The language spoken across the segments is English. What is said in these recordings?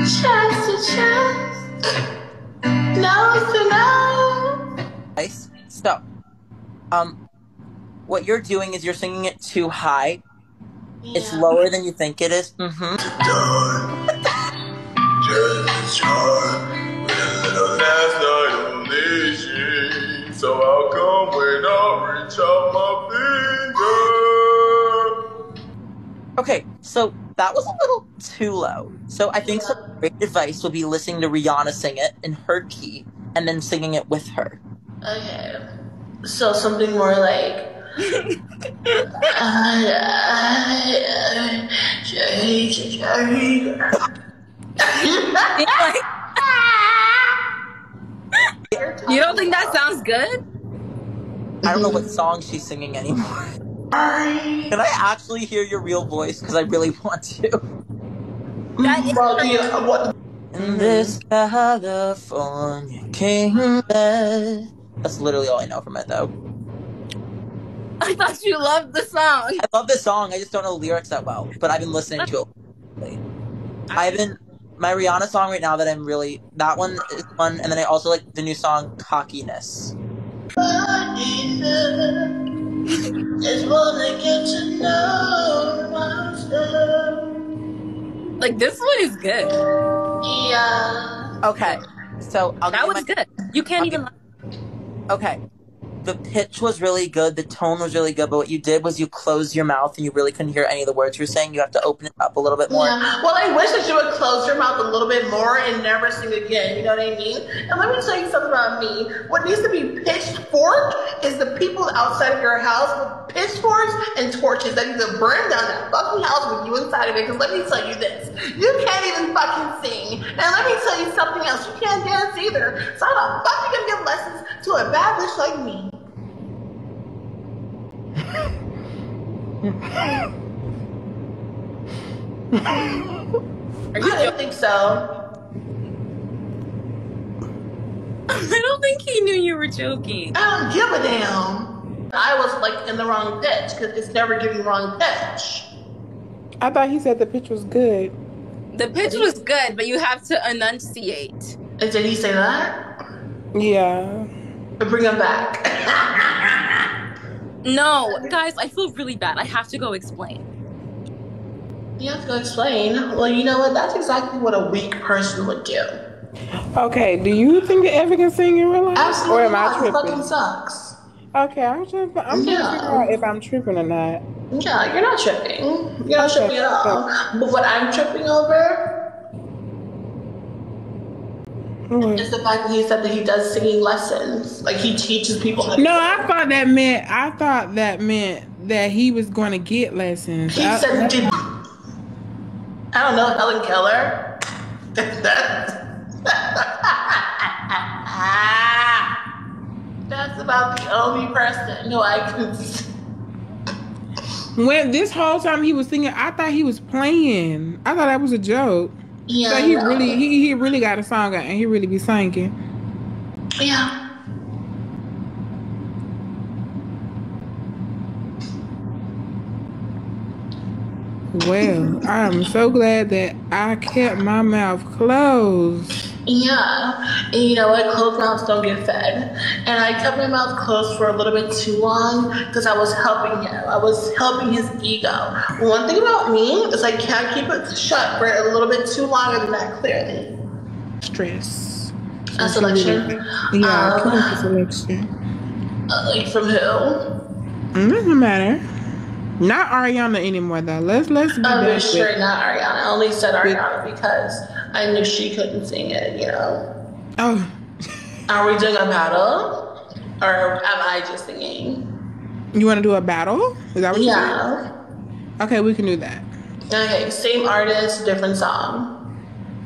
Chest to chest, nose to nose. Nice. So, um, what you're doing is you're singing it too high. It's lower than you think it is. Mm-hmm. Just a charm with a little last night on this shit. So how come when I reach out my finger? Okay, so that was a little too low. So I think some great advice would be listening to Rihanna sing it in her key and then singing it with her. Okay. So something more like. You don't think that sounds good? I don't know what song she's singing anymore. Can I actually hear your real voice? Because I really want to. That is Well, yeah, uh, what? In this California kingdom. That's literally all I know from it, though. I thought you loved the song. I love the song. I just don't know the lyrics that well. But I've been listening to it. I've been my Rihanna song right now that I'm really that one is one, and then I also like the new song "Cockiness." Like this one is good. Yeah. Okay, so I'll That was my- good. You can't Okay. even. Okay. The pitch was really good, the tone was really good, but what you did was you closed your mouth and you really couldn't hear any of the words you were saying. You have to open it up a little bit more. Yeah. Well, I wish that you would close your mouth a little bit more and never sing again. You know what I mean? And let me tell you something about me. What needs to be pitched pitchfork is the people outside of your house with pitchforks and torches that need to burn down that fucking house with you inside of it. Because let me tell you this. You can't even fucking sing. And let me tell you something else. You can't dance either. So how the fuck you gonna give lessons to a bad bitch like me? Are I you didn't think so. I don't think he knew you were joking. I don't give a damn. I was like in the wrong pitch because it's never giving wrong pitch. I thought he said the pitch was good. The pitch was good, but you have to enunciate. And did he say that? Yeah. Bring him back. No, guys, I feel really bad. I have to go explain. you have to go explain. Well, you know what? That's exactly what a weak person would do. Okay, do you think that Evan can sing in real life? Absolutely Or am I not. It tripping? fucking sucks. Okay, I'm trying, I'm trying Yeah. to figure out if I'm tripping or not. Yeah, you're not tripping. You're not Okay, tripping at all. But what I'm tripping over Mm-hmm. What? is the fact that he said that he does singing lessons. Like he teaches people No, I thought that meant I thought that meant that he was going to get lessons. He I- said, did, I don't know, Helen Keller. That's about the only person who I can. when this whole time he was singing, I thought he was playing. I thought that was a joke. Yeah, so he no. really he, he really got a song out and he really be singing. Yeah. Well, I'm so glad that I kept my mouth closed. Yeah. And you know what? Closed mouths don't get fed. And I kept my mouth closed for a little bit too long because I was helping him. I was helping his ego. One thing about me is I can't keep it shut for a little bit too longer than that, clearly. Stress. A selection. Yeah, Um, selection. Uh, like from who? Mm, Doesn't matter. Not Ariana anymore though. Let's let's be just sure with. not Ariana. I only said Ariana because I knew she couldn't sing it, you know. Oh, Are we doing a battle? Or am I just singing? you want to do a battle? Is that what you Yeah. Okay, we can do that Okay, same artist, different song.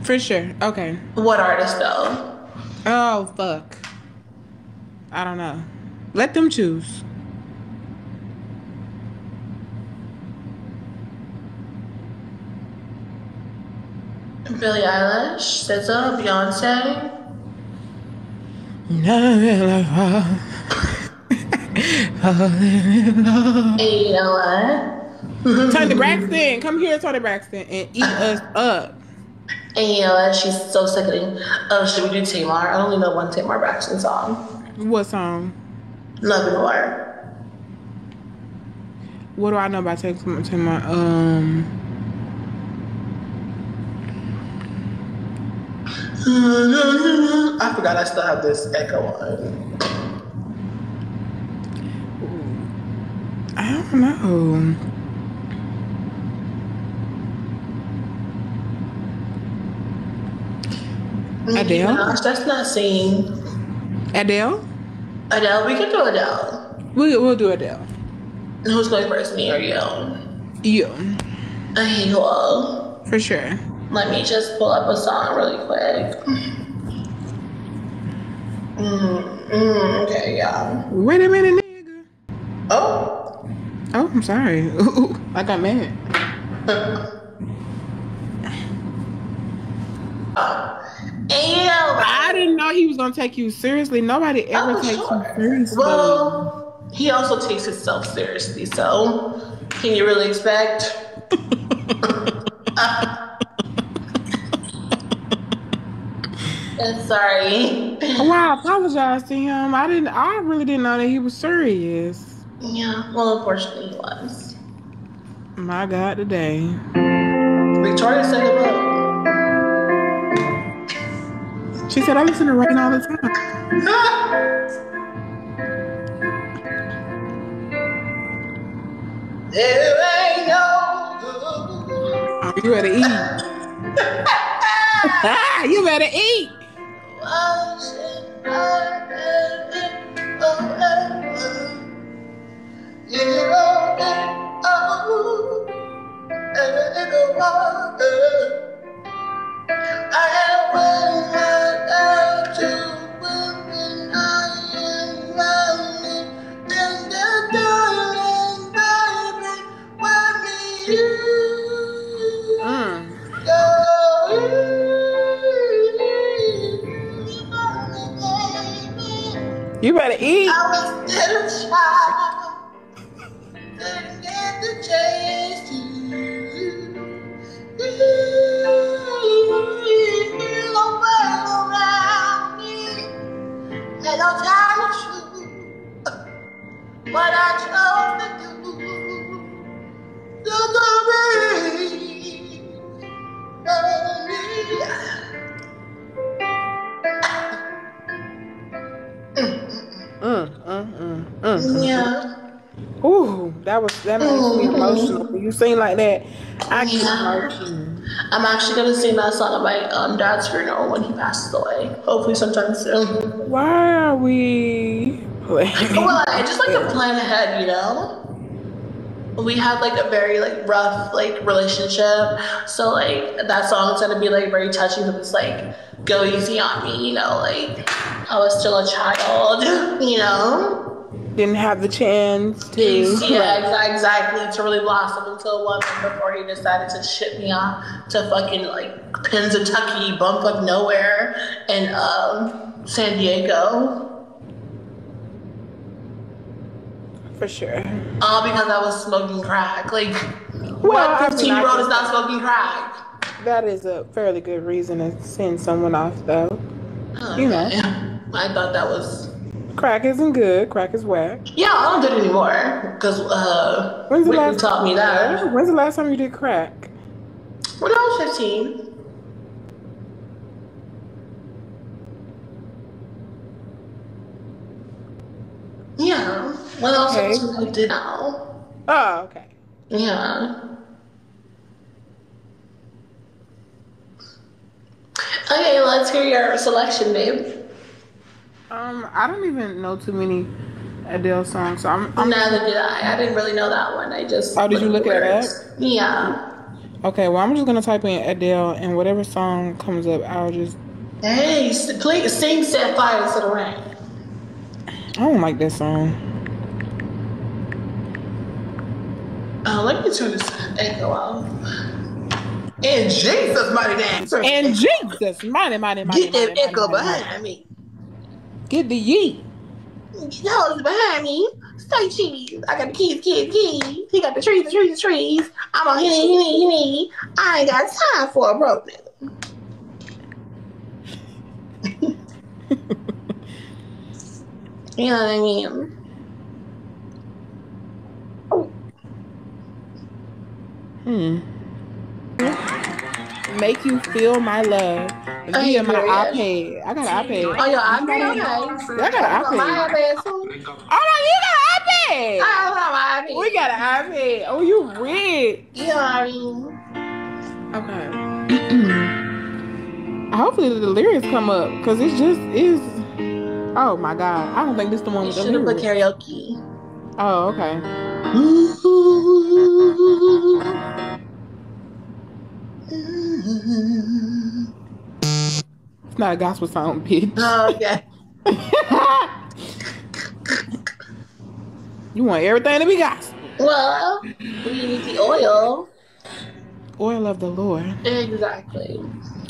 for sure. Okay. What artist though? Oh fuck. I don't know. Let them choose. Billie Eilish, SZA, Beyonce. And you know what? Toni Braxton, come here, Toni Braxton, and eat us up. Know, she's so sickening. Oh, should we do Tamar? I only know one Tamar Braxton song. What song? Love and War. What do I know about? Tamar? Um, Mm-hmm. I forgot I still have this echo on. I don't know. Mm-hmm. Adele? Gosh, that's not singing. Adele? Adele, we can do Adele. We we'll do Adele. Who's going first, me or you? You Okay, cool. for sure. Let me just pull up a song really quick. Mm, mm, okay, yeah. Wait a minute, nigga. Oh, Oh, I'm sorry. Ooh, I got mad. and I didn't know he was gonna take you seriously. Nobody ever Oh, takes sure. you seriously. Well, he also takes himself seriously, so can you really expect? Uh, sorry. Oh, well, I apologize to him. I didn't. I really didn't know that he was serious. Yeah, well, unfortunately, he was. My God, today. Victoria said hello. She said I listen to rain all the time. There ain't no good. Oh, you better eat. you better eat. Mm. Sing like that, I Yeah. emotional. I'm actually gonna sing that song at my um, dad's funeral when he passes away. Hopefully sometime soon. Why are we? Well, I just like to plan ahead, you know. We have like a very like rough like relationship, so like that song's gonna be like very touching because it's like go easy on me, you know. Like I was still a child, you know. Didn't have the chance to. Yeah, exactly. To really blossom into a woman before he decided to ship me off to fucking like Pennsylvania, bumfuck nowhere, and um, San Diego. For sure. All because I was smoking crack. Like, Well, what mean, 15 year old is not smoking crack? That is a fairly good reason to send someone off, though. You know. I thought that was. Crack isn't good. Crack is whack. Yeah, I don't do it anymore because uh, When's the Whitney last taught me that When's the last time you did crack? when I was 15. Yeah, when I was Okay. 15, I did now. Oh, okay. Yeah. Okay, let's hear your selection, babe. Um, I don't even know too many Adele songs, so I'm. I'm Neither did I. I didn't really know that one. I just. Oh, did you look at words. Yeah. okay. Well, I'm just gonna type in Adele, and whatever song comes up, I'll just. Hey, please sing "Set Fire to the Rain." I don't like that song. Oh, let me turn this echo off. In Jesus' mighty name. And Jesus, mighty, mighty, mighty, Get that mighty, echo mighty. behind me. Get the yeet. Y'all is behind me. Say cheese. I got the keys, keys, keys. He got the trees, the trees, the trees. I'm on hinny, hinny, hinny. I ain't got time for a broke nigga. you know what I mean? Hmm. Make you feel my love. Oh, via my iPad. I got an iPad. Oh, your iPad? Okay. I got an My iPad. iPad too. Oh no, you got an iPad. I have my iPad. We got an iPad. Oh, you rich. You know what I mean? Okay. Hopefully the lyrics come up because it's just is. Oh my god! I don't think this is the one You with the should have put karaoke. Oh okay. It's not a gospel song, bitch. Oh, okay. you want everything to be gospel. Well, we need the oil. Oil of the Lord. Exactly.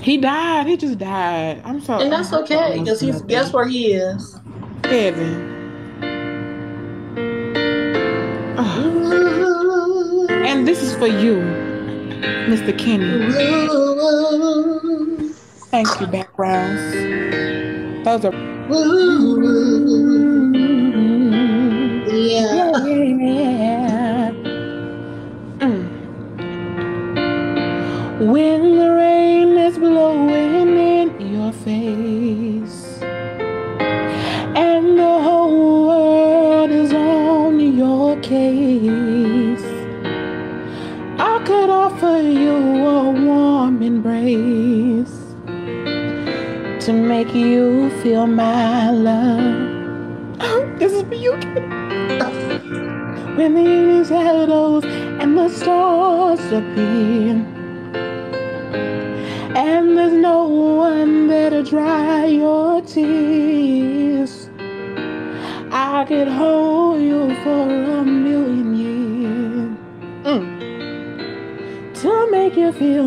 He died. He just died. I'm sorry. And that's okay, because he's guess where he is. Heaven. And this is for you, Mr. Kenny. Thank you, backgrounds. Those are. You feel my love. this is for you. When the evening shadows and the stars appear, and there's no one there to dry your tears. I could hold you for a million years Mm. to make you feel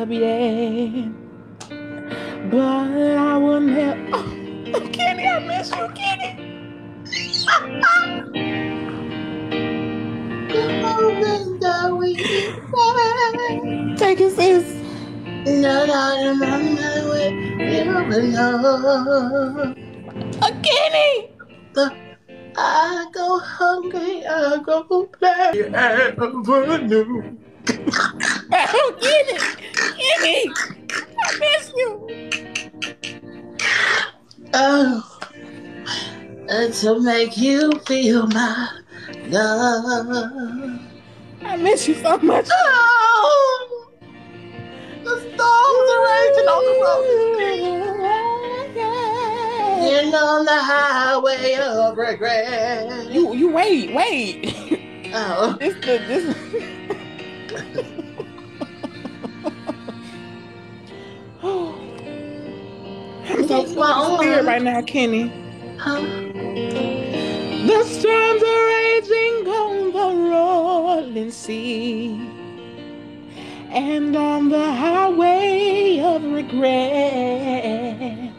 up yet, but I will never. Oh, oh, Kenny, I miss you, Kenny. Take it, sis. No, no, no, no, no, A oh, Kenny. I go hungry, I go black. Avenue. Oh, Kenny. Kenny. I miss you. Oh, and to make you feel my love. I miss you so much. Oh, the storms are raging on the road. On the highway of regret. You, you wait, wait. Oh, This, the, this. I'm so own. scared right now, Kenny. huh? The storms are raging on the rolling sea, and on the highway of regret.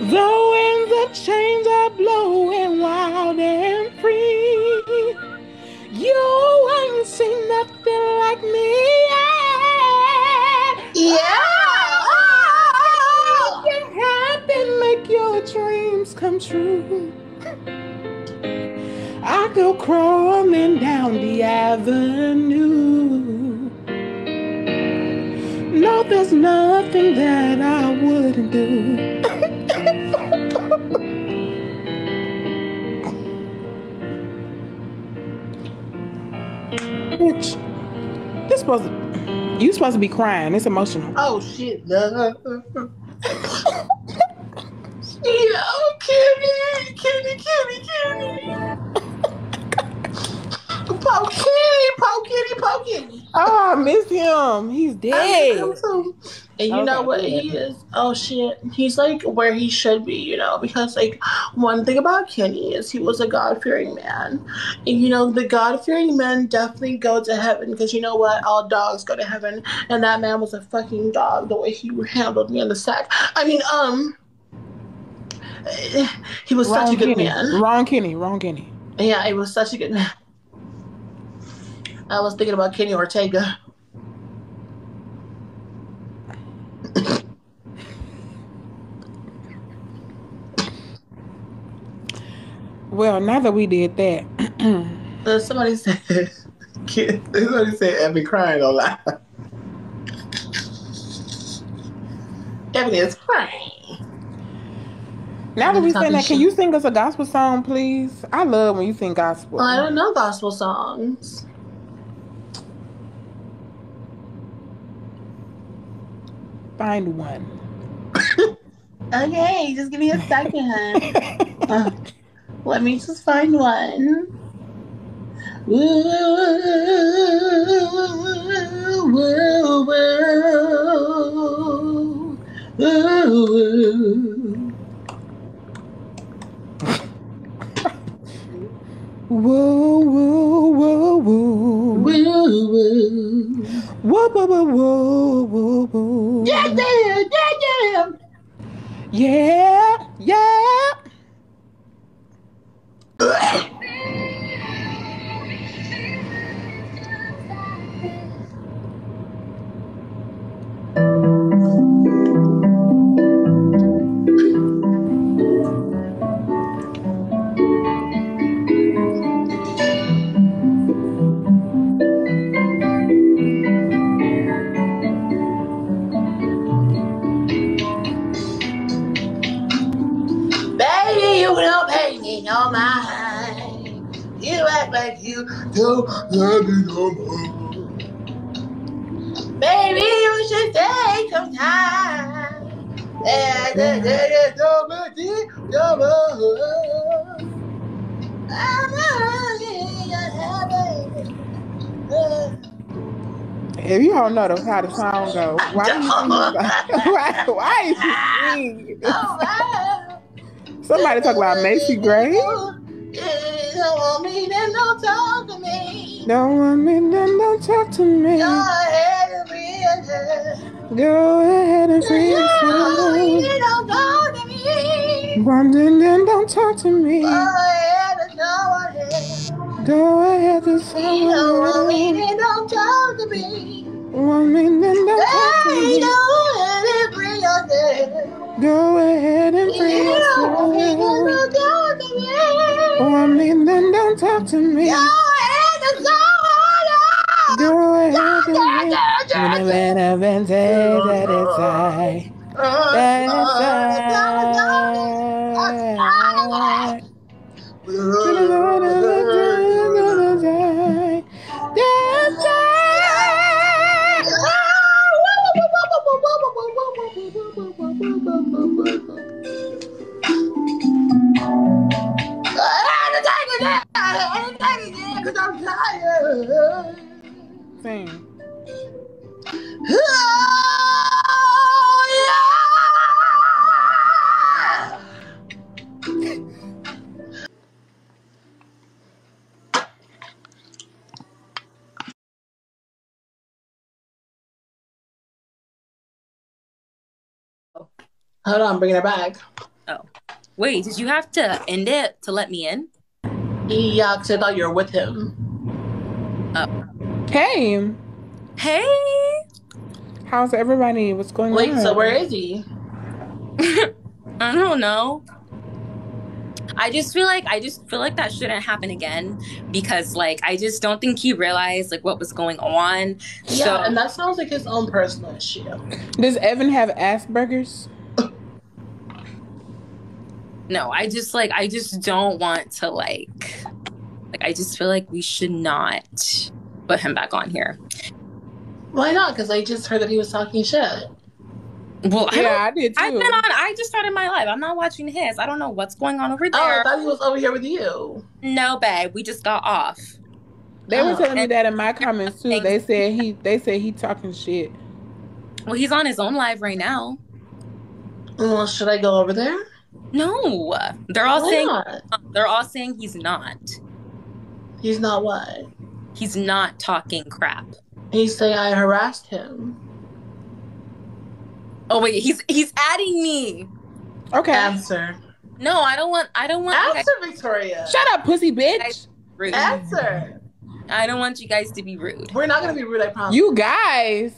The winds of change are blowing wild and free. You ain't seen nothing like me true. I go crawling down the avenue. No, there's nothing that I wouldn't do. Bitch, this supposed to, you supposed to be crying. It's emotional. Oh shit, love. Kenny. Poe Kenny, Poe Kenny, Poe Kenny. Oh, I miss him. He's dead. And you know what? He is. Oh shit. He's like where he should be, you know, because like one thing about Kenny is he was a God fearing man. And you know, the God fearing men definitely go to heaven because you know what? All dogs go to heaven. And that man was a fucking dog the way he handled me in the sack. I mean, um, He was Ron such a good Kenny. man. Ron Kenny. Ron Kenny. Yeah, he was such a good man. I was thinking about Kenny Ortega. well, now that we did that, uh, somebody said, somebody said, Evan crying lot.' Evan is crying now that we saying that, Talking can you sing us a gospel song, please? I love when you sing gospel. Well, I don't know gospel songs. Find one. Okay, just give me a second. Uh, let me just find one. Woo, woo, woo, Whoa, whoa, whoa, whoa. Woo, woo. Whoa, whoa, whoa, whoa, whoa, whoa. Yeah, yeah, yeah, Yeah, yeah. yeah. Baby, you should take some time. And then there's so much no don't in. If you don't know the, how the song goes, why do you why, why is you singing? Somebody talk about Macy Gray. Don't want me, then don't talk to me. Don't want me, then don't talk to me. Go ahead and a. Go ahead and free Don't want me, then don't talk to me. One then, then don't talk to me. Go ahead and go ahead. Go ahead and say don't want me, then don't talk to me. Me, then don't talk to me. go ahead and yourself. Go ahead and free You don't want me, then don't talk to me. Want then don't talk to me. Go ahead and go on. And free. When a man says that it's I. That it's Sing. Hold on, bringing it back. Oh. Wait, did you have to end it to let me in? Yeah, uh, because I thought you were with him. Oh. Hey, Hey. how's everybody? What's going Wait, on? so where is he? I don't know. I just feel like I just feel like that shouldn't happen again because like I just don't think he realized like what was going on. Yeah, So and that sounds like his own personal issue. Does Evan have Asperger's? no, I just like I just don't want to like like I just feel like we should not put him back on here. Why not? Because I just heard that he was talking shit. Well, I Yeah, don't, I did too. I've been on. I just started my live. I'm not watching his. I don't know what's going on over there. Oh, I thought he was over here with you. no, babe, we just got off. They were Oh. telling me that in my comments too. They said he they said he talking shit. Well, he's on his own live right now. Well, should I go over there? No, they're all Why saying not? they're all saying he's not. He's not what? He's not talking crap. He's saying I harassed him. Oh wait, he's he's adding me. Okay. Answer. No, I don't want. I don't want. You guys Answer, Victoria. Shut up, pussy bitch. rude. Answer. I don't want you guys to be rude. We're not gonna be rude. I promise. You guys.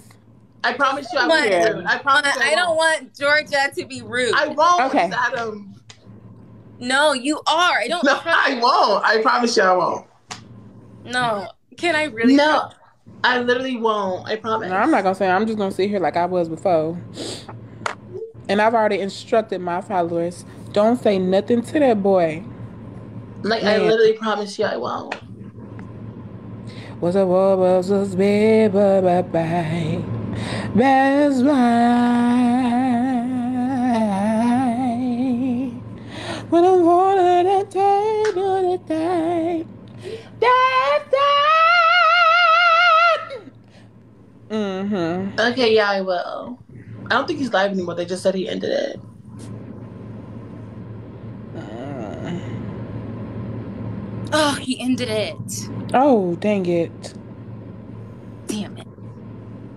I promise you, I What? won't be rude. I promise. I don't want Jeorgia to be rude. I won't. Okay. Adam. No, you are. I don't. No, I won't. I promise you I won't. No. Can I really? No, I literally won't. I promise. No, I'm not gonna say. I'm just gonna sit here like I was before. And I've already instructed my followers: don't say nothing to that boy. Like I literally promise you I won't. Was a war was a baby bye bye. Best bye. When I'm Okay, yeah, I will. I don't think he's live anymore. They just said he ended it. Uh. Oh, he ended it. Oh, dang it. Damn it.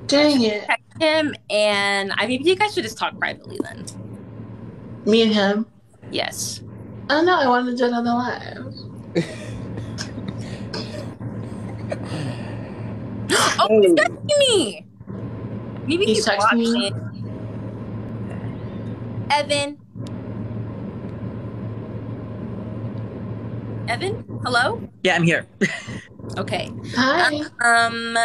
Dang it. Him, and I maybe you guys should just talk privately then. Me and him. Yes. I don't know. I wanted to do another live. Oh, he's oh. texting me. Maybe He's he's, texting me? Evan. Evan, hello. Yeah, I'm here. Okay. Hi. Um,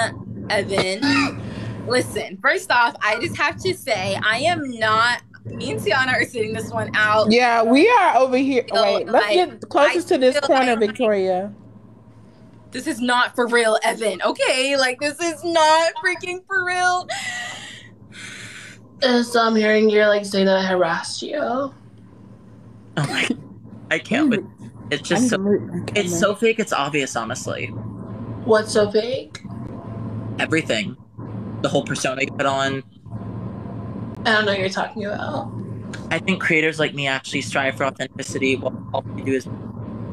Evan. listen. First off, I just have to say I am not. Me and Tiana are sitting this one out. Yeah, we are over here. So, Wait, let's like, get closest I to this corner, like- Victoria. This is not for real, Evan. Okay, like this is not freaking for real. Uh, so I'm hearing you're like saying that I harassed you. Oh my, I can't. With, it's just so. to It's so fake. It's obvious. Honestly, What's so fake? everything, the whole persona you put on. I don't know what you're talking about. I think creators like me actually strive for authenticity. While all we do is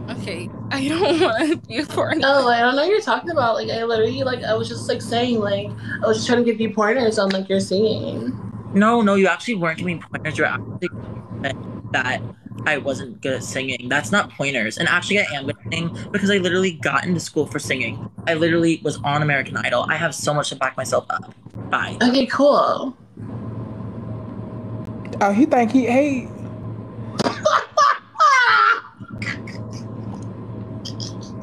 Okay, I don't want to be a porn. Oh, I don't know what you're talking about. Like I literally like I was just like saying like I was just trying to give you pointers on like your singing. No, no. You actually weren't giving me pointers. You're actually that I wasn't good at singing. That's not pointers. And actually, I am good at singing because I literally got into school for singing. I literally was on American Idol. I have so much to back myself up. Bye. Okay, cool. Oh, he think he hey.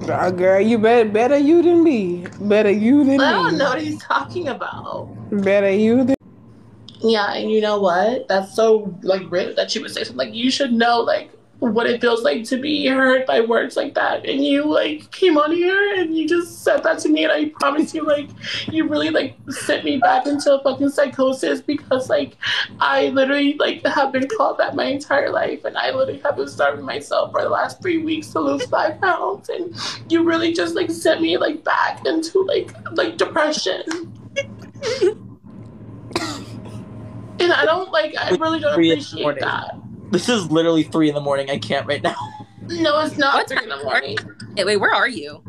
Oh, girl, you better better you than me. Better you than me. I don't me. know what he's talking about. Better you than Yeah, and you know what? That's so like rude that you would say something like you should know like what it feels like to be hurt by words like that. And you like came on here and you just said that to me and I promise you like you really like sent me back into a fucking psychosis because like I literally like have been called that my entire life and I literally have been starving myself for the last three weeks to lose five pounds and you really just like sent me like back into like like depression. And I don't like. I really don't Three in the appreciate that. This is literally three in the morning. I can't right now. No, it's not What three in the morning. Wait, wait, where are you?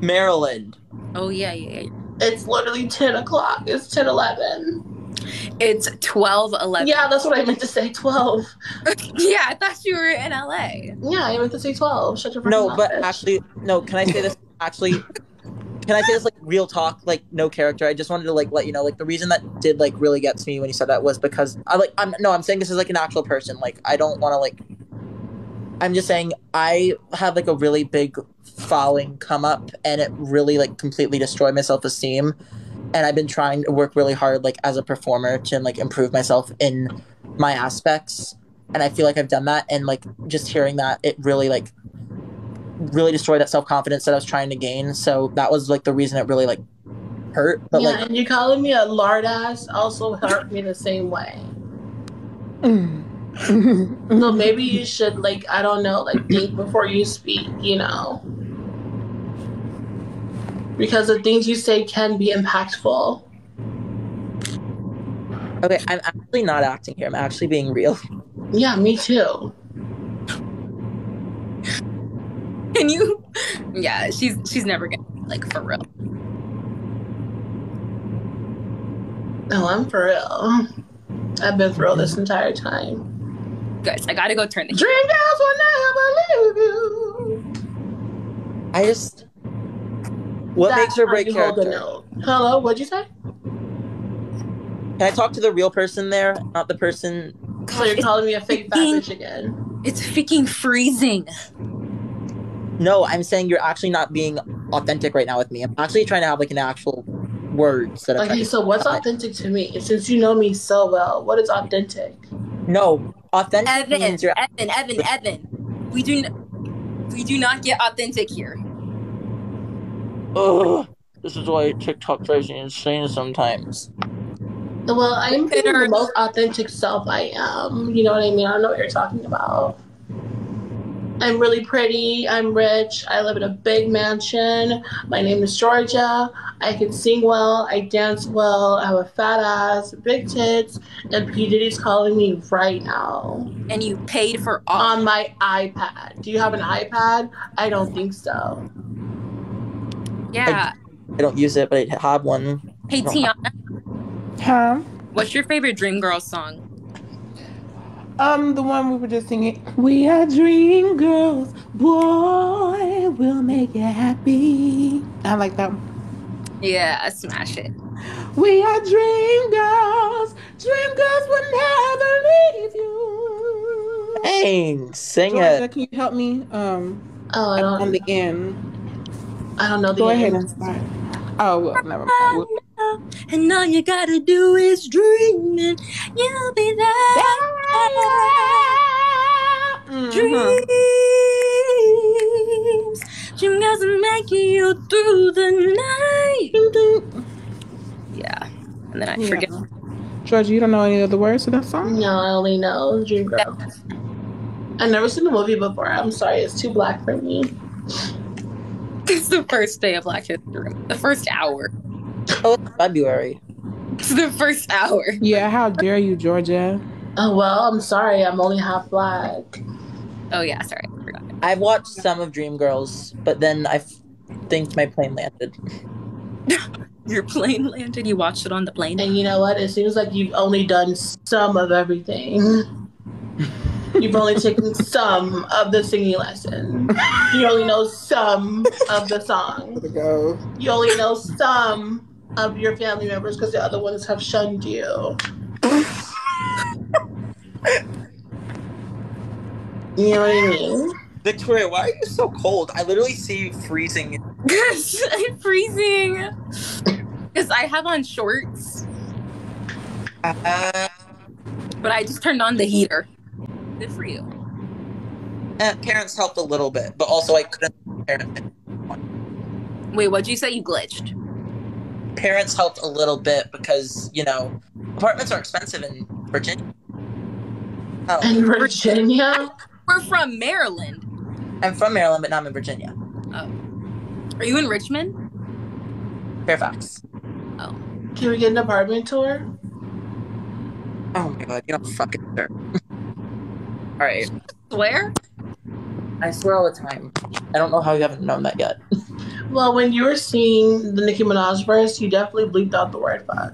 Maryland. Oh yeah, yeah, yeah. It's literally ten o'clock. It's ten eleven. It's twelve eleven. Yeah, that's what I meant to say. Twelve. yeah. I thought you were in LA. Yeah, I meant to say twelve. Shut your fucking No, but bitch. actually, no. Can I say this? Actually, can I say this like real talk, like no character? I just wanted to like let you know, like the reason that did like really get to me when you said that was because I like I'm no, I'm saying this is like an actual person. Like I don't want to like. I'm just saying I have like a really big following come up, and it really like completely destroyed my self esteem. And I've been trying to work really hard, like as a performer, to like improve myself in my aspects. And I feel like I've done that, and like just hearing that, it really like really destroyed that self confidence that I was trying to gain. So that was like the reason it really like hurt. But yeah, like and you calling me a lard ass also hurt me the same way. So maybe you should like I don't know, like think before you speak. You know. Because the things you say can be impactful. okay, I'm actually not acting here. I'm actually being real. Yeah, me too. Can you? Yeah, she's she's never gonna like for real. No, I'm for real. I've been for real this entire time. Guys, I gotta go turn the. Dream girls will never leave you. I just what That's makes or how break you hold the character? note. Hello, what'd you say? Can I talk to the real person there, not the person? So you're calling me a fake fat Ding. bitch again. It's freaking freezing. No, I'm saying you're actually not being authentic right now with me. I'm actually trying to have like an actual words that I'm Okay, so what's authentic to me? Since you know me so well, what is authentic? No, authentic Evan, means you're Evan, Evan, Evan. We do, n- we do not get authentic here. Ugh. This is why TikTok drives me insane sometimes. Well, I'm being the most authentic self I am. You know what I mean? I don't know what you're talking about. I'm really pretty. I'm rich. I live in a big mansion. My name is Jeorgia. I can sing well. I dance well. I have a fat ass, big tits, and P. Diddy's calling me right now And you paid for all. on my iPad. Do you have an iPad? I don't think so. yeah. I don't use it, but I have one. Hey Tiana, Huh? what's your favorite Dreamgirls song? Um, the one we were just singing. We are dream girls, boy, we'll make you happy. I like that one. Yeah, smash it. We are dream girls, dream girls will never leave you. Dang, sing Jeorgia, it. can you help me? Um, Oh, I don't. on the end. I don't know the Go ahead and start. Oh well, never mind. We'll- And all you gotta do is dream and you'll be there. Mhm. Dreams, dream girls will make you through the night. Yeah, and then I Yeah. forget. Jeorgia, you don't know any of the words to that song? No, I only know Dream Girl. I've never seen the movie before. I'm sorry, it's too black for me. It's the first day of Black History. The first hour. Oh, it's February. It's the first hour. Yeah, how dare you, Jeorgia? Oh well, I'm sorry. I'm only half black. Oh yeah, sorry, I forgot. I've watched some of Dreamgirls, but then I f- think my plane landed. Your plane landed. You watched it on the plane. And you know what? It seems like you've only done some of everything. You've only taken some of the singing lesson. You only know some of the song. You only know some of your family members because the other ones have shunned you. You know what I mean? Victoria, why are you so cold? I literally see you freezing. Because I'm freezing. Because I have on shorts, Uh, but I just turned on the heater. Good for you. eh, parents helped a little bit, but also I couldn't. Wait, what'd you say? You glitched. Parents helped a little bit because you know apartments are expensive in Virginia. Oh, In Virginia? We're from Maryland. I'm from Maryland, but now I'm in Virginia, Oh, Are you in Richmond? Fairfax. Oh, can we get an apartment tour? Oh my god, you don't fucking sure. All right, Swear? I swear all the time. I don't know how you haven't known that yet. Well, when you were seeing the Nicki Minaj verse, you definitely bleeped out the word fuck.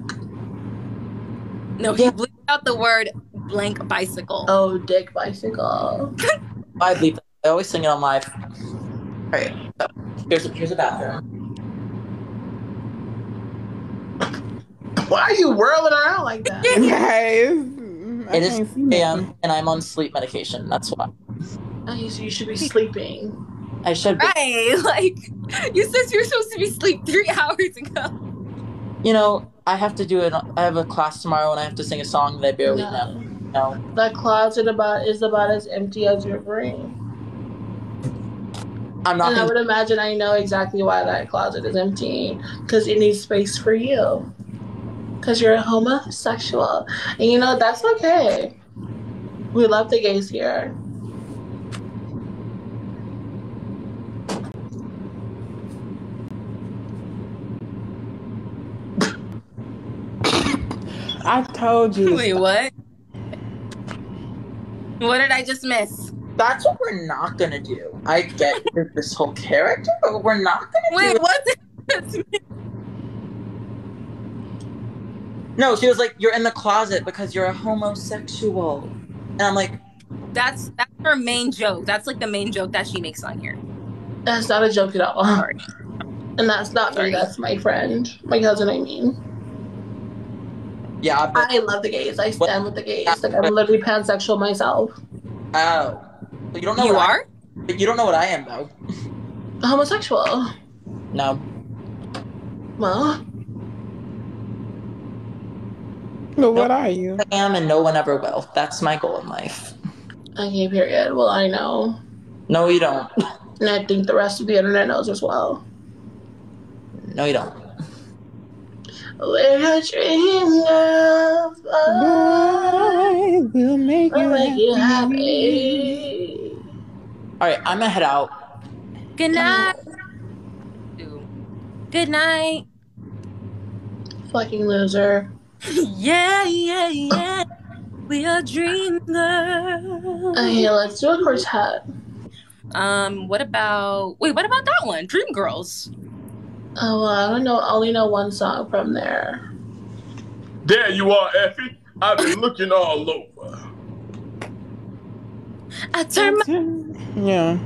No, he bleeped out the word blank bicycle. Oh, dick bicycle. I believe I always sing it on live. All right, so here's a, here's a bathroom. Why are you whirling around like that? Guys, I It is 3 a.m. and I'm on sleep medication. That's why Oh, you you should be sleeping. I should. Be. Right, like you said you were supposed to be asleep three hours ago. You know, I have to do it. I have a class tomorrow, and I have to sing a song that I barely know. No. No, That closet about is about as empty as your brain. I'm not. And I Gonna, would imagine I know exactly why that closet is empty. Because it needs space for you. Because you're a homosexual. And you know, that's okay. We love the gays here. I told you. Wait, what? What did I just miss? that's what we're not gonna do. I get this whole character, but we're not gonna do. Wait, what? No, she was like, "You're in the closet because you're a homosexual," and I'm like, That's that's her main joke. That's like the main joke that she makes on here. That's not a joke at all. Sorry. And that's not Sorry. me, that's my friend. My cousin, I mean. "Yeah, but I love the gays. I stand with the gays. Like, I'm literally pansexual myself. oh, But you don't know You what I- are? but you don't know what I am though. Homosexual. No. Well, But what are you? I am and no one ever will. That's my goal in life. okay, period. Well, I know. No, you don't. And I think the rest of the internet knows as well. No, you don't. We're a dream girls. I will make I'll you make you happy. happy. All right, I'm gonna head out. Good night. Good night. Fucking loser. yeah, yeah, yeah. We are dream girls. Okay, let's do a quartet. Um, what about wait, what about that one? Dream Girls. Oh, well, I don't know. I only know one song from there. There you are, Effie. I've been looking all over. I turn my Yeah.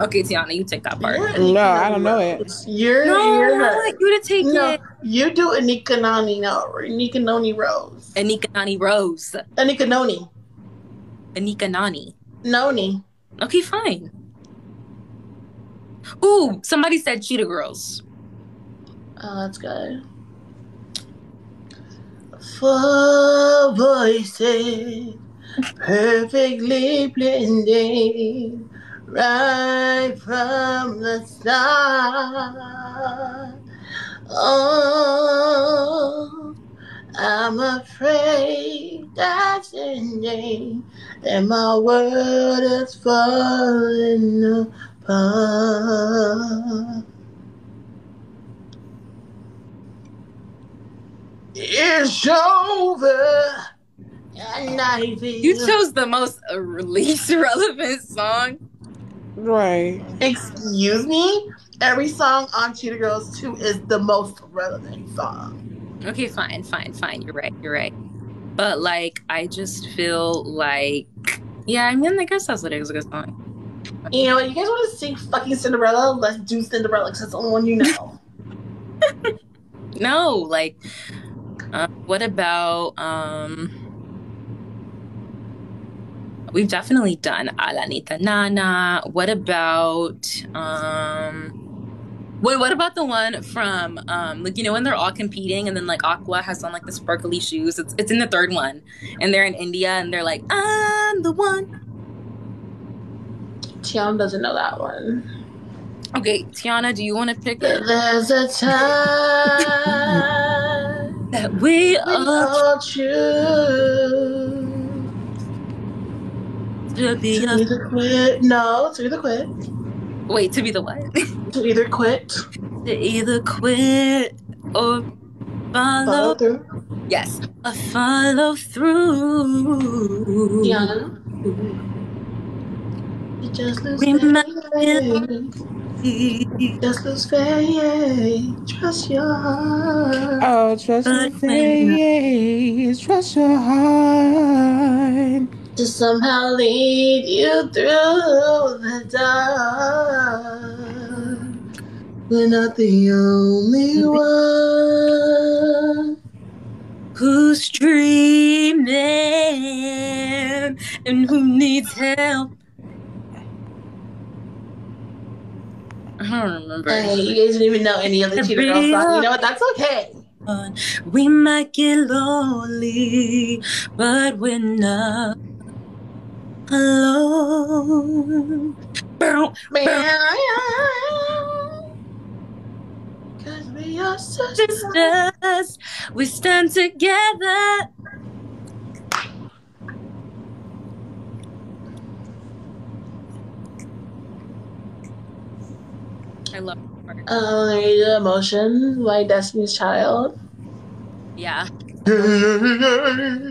Okay, Tiana, you take that part. You're No, I don't know it. You're, No, you're I like you to take no, it. you do Anika Noni, no, Anika Noni Rose. Anika Nani Rose. Anika Noni. Anika Nani. Noni. Okay, fine. Ooh, somebody said Cheetah Girls. Oh, that's good. Four voices perfectly blending right from the start. Oh, I'm afraid that's ending, and my world is falling apart. It's over. And I feel You chose the most uh, least relevant song. Right. Excuse me? Every song on Cheetah Girls 2 is the most relevant song. Okay, fine, fine, fine. You're right. You're right. But like, I just feel like, yeah. I mean, I guess that's what it is. A good song. You know? You guys want to sing fucking Cinderella? Let's do Cinderella because that's the only one you know. No, like, uh, what about um? We've definitely done Alanita Nana. What about um? Wait, what about the one from um, like you know when they're all competing and then like Aqua has on like the sparkly shoes. It's it's in the third one, and they're in India and they're like, I'm the one. Tiana doesn't know that one. Okay, Tiana, do you want to pick it? There's a time That we we all choose to be to a either quit. No, to either quit. wait to be the what? To either quit. to either quit or Follow follow. through. Yes, a follow through. Tiana. You just lose faith. Just lose faith. Trust your heart. Oh, trust your face. Trust your heart. to somehow lead you through the dark. We're not the only one. Who's dreaming and who needs help? I don't remember. Hey, you guys didn't even know any of the Cheetah Girls songs. You know what? That's okay. We might get lonely, but we're not alone. Bow, Cause we are sisters. sisters, we stand together. I love that part. Uh, there you go, Emotion by Destiny's Child. Yeah.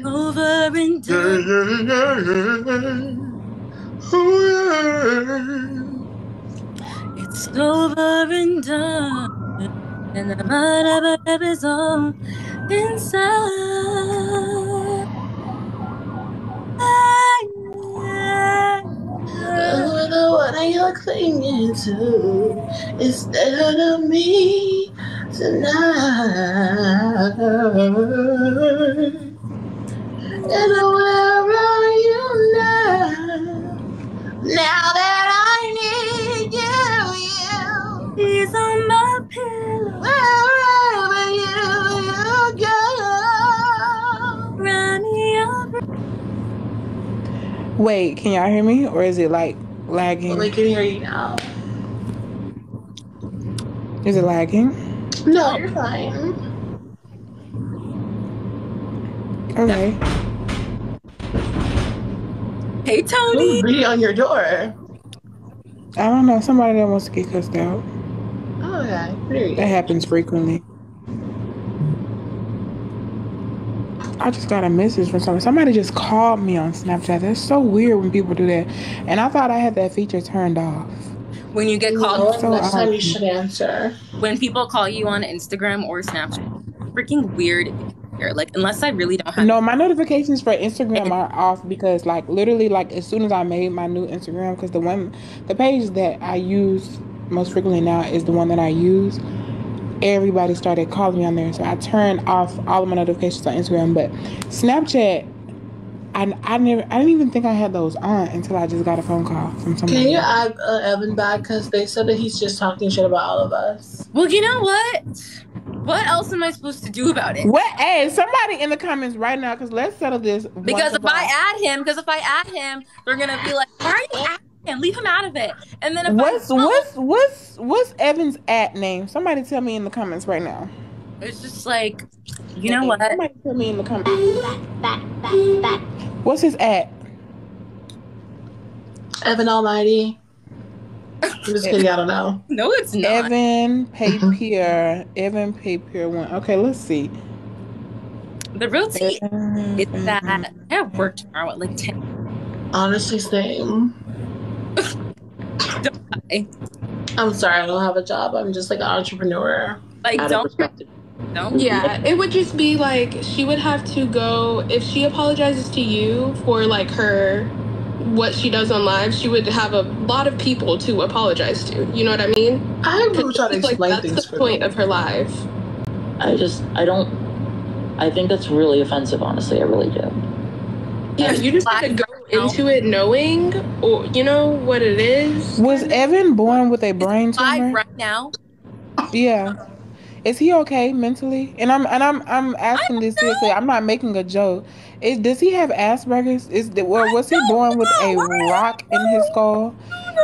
Over and done. Oh. It's over and done. And the mind of is on inside. Oh, the one you're clinging to instead of me tonight. And where are you now? Now that I need you, you, He's on my pillow. wherever Wait, can y'all hear me, or is it like lagging? We can hear you now. Is it lagging? No, you're fine. Okay. Hey Tony. Who's beating on your door? I don't know. Somebody that wants to get cussed out. Oh, okay. There you That go. happens frequently. I just got a message from somebody. Somebody just called me on Snapchat. That's so weird when people do that. And I thought I had that feature turned off. When you get You called, know what? so Next time you odd. should answer. when people call you on Instagram or Snapchat, freaking weird. here. Like unless I really don't have. No, my notifications for Instagram are off because, like, literally, like, as soon as I made my new Instagram, because the one, the page that I use most frequently now is the one that I use. Everybody started calling me on there, so I turned off all of my notifications on Instagram. But Snapchat, I, I never, I didn't even think I had those on until I just got a phone call from somebody. Can you add uh, Evan back? Because they said that he's just talking shit about all of us. Well, you know what? What else am I supposed to do about it? What? Hey, somebody in the comments right now, because let's settle this. Because if I add him, because if I add him, they're gonna be like, "Why are you adding him? Leave him out of it." And then if What's I what's what's what's Evan's at name? Somebody tell me in the comments right now. it's just like, you know what? Somebody tell me in the comments. What's his at? Evan Almighty. I'm just kidding. I don't know. No, it's not. Evan Papier. Evan Papier one. Okay, let's see. The real tea is that I have work tomorrow at like ten. Honestly, same. I- I'm sorry, I don't have a job. I'm just like an entrepreneur. Like, don't perspective. don't. Yeah, it would just be like she would have to go if she apologizes to you for like her what she does on live, she would have a lot of people to apologize to. You know what I mean? I will try to It's like explain that's things the for point them. of her live. I just, I don't, I think that's really offensive, honestly. I really do. Yeah, you just have to go into it knowing or you know what it is. Was Evan born with a brain Live tumor? right now. Yeah. Is he okay mentally? And I'm and I'm I'm asking this seriously. I'm not making a joke. Is does he have Asperger's? Is the, or was he born with a rock in his skull?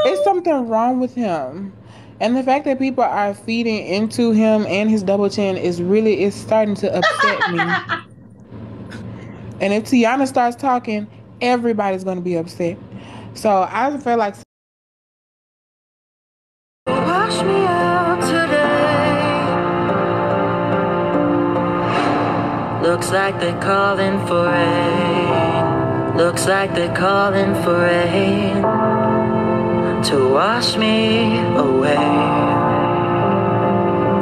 Is something wrong with him? And the fact that people are feeding into him and his double chin is really is starting to upset me. And if Tiana starts talking, everybody's gonna be upset. So I feel like Wash me out today. Looks like they're calling for rain. Looks like they're calling for rain to wash me away.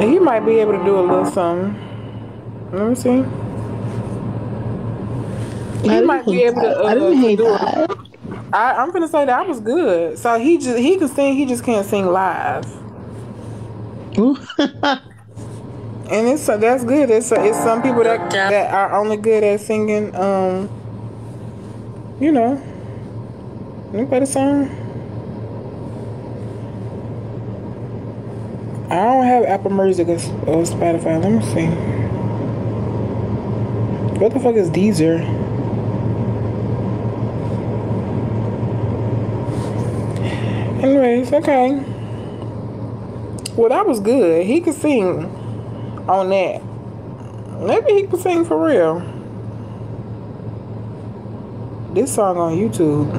he might be able to do a little something. Let me see. He I might be hate able to. Uh, I didn't hate do it. that. I, I'm gonna say that I was good. So he just he can sing. He just can't sing live. And it's so that's good. It's it's some people that that are only good at singing. Um, you know. Let me play the song. I don't have Apple Music or, or Spotify. Let me see. What the fuck is Deezer? Anyways, okay. Well, that was good. He could sing on that. Maybe he could sing for real. This song on YouTube.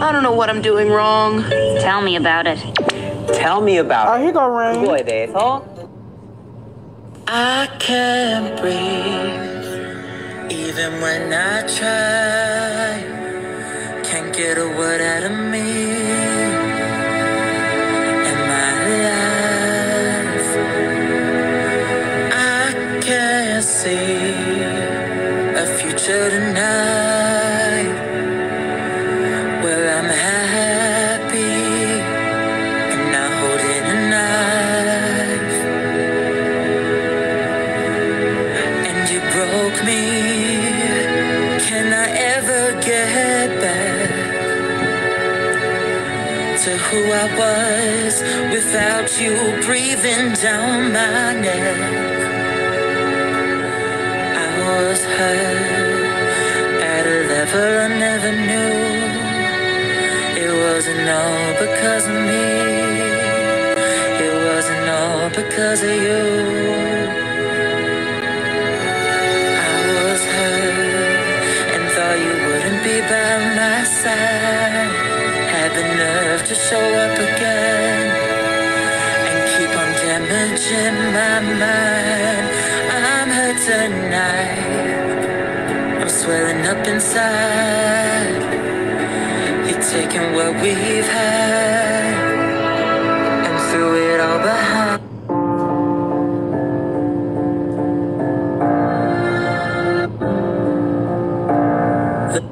I don't know what I'm doing wrong. Tell me about it. Tell me about Oh, here go Rain. Puedes, ¿oh? I can't breathe, even when I try. Can't get a word out of me.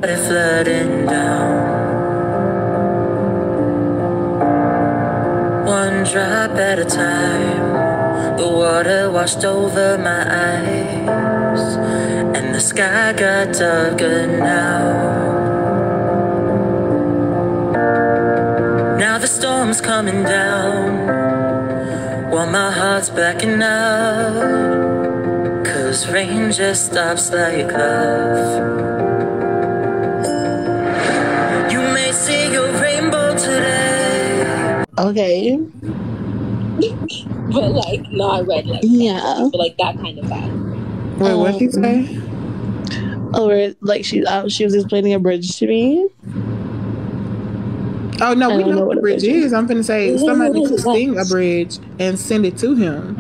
Let it flooding down. One drop at a time. The water washed over my eyes, and the sky got darker now. Now the storm's coming down, while my heart's blacking out. Cause rain just stops like love. Okay. but like not red like Yeah. but like that kind of vibe. Wait, what she say? Oh, like she uh, she was explaining a bridge to me. Oh no, I we know know what what a a bridge bridge is. I'm gonna say somebody could sing a bridge and send it to him.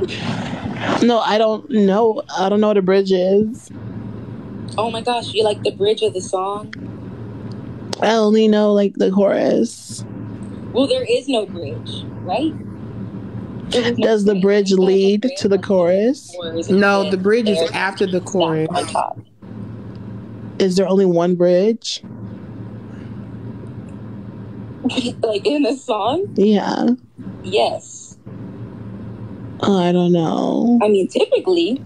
No, I don't know. I don't know what a bridge is. Oh my gosh, you like the bridge of the song? I only know like the chorus. Well, there is no bridge, right? No Does the bridge lead to the chorus? or No, the bridge is after the chorus. on top? Is there only one bridge? like in the song? Yeah. Yes. Oh, I don't know. I mean, typically,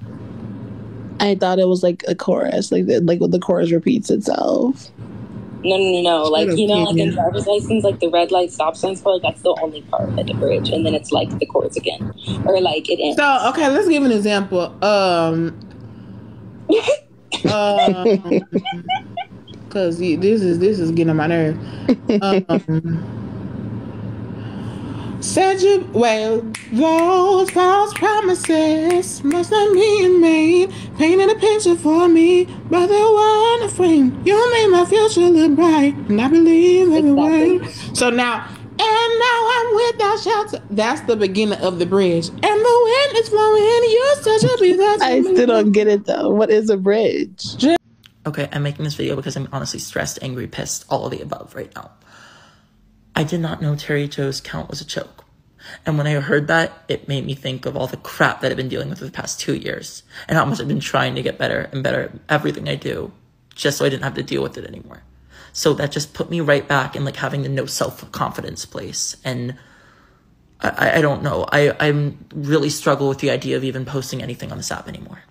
I thought it was like a chorus, like the, like the chorus repeats itself. No, no, no, no. Like you know, like in driver's license, like the red light stop signs for like that's the only part, like the bridge, and then it's like the chords again, or like it ends. So okay, let's give an example. Um, um, cause this is this is getting on my nerve. Um, said you well, those false promises must not be made. Painted a picture for me, but they weren't a frame. You made my future look bright, and I believe every word. So now. And now I'm without shelter. That's the beginning of the bridge. And the wind is blowing. You such a be that. I still don't get it though. What is a bridge? Okay, I'm making this video because I'm honestly stressed, angry, pissed, all of the above right now. I did not know Terri Joe's count was a choke. And when I heard that, it made me think of all the crap that I've been dealing with for the past two years and how much I've been trying to get better and better at everything I do just so I didn't have to deal with it anymore. So that just put me right back in like having the no self confidence place. And I, I- don't know. I, I'm really struggle with the idea of even posting anything on this app anymore.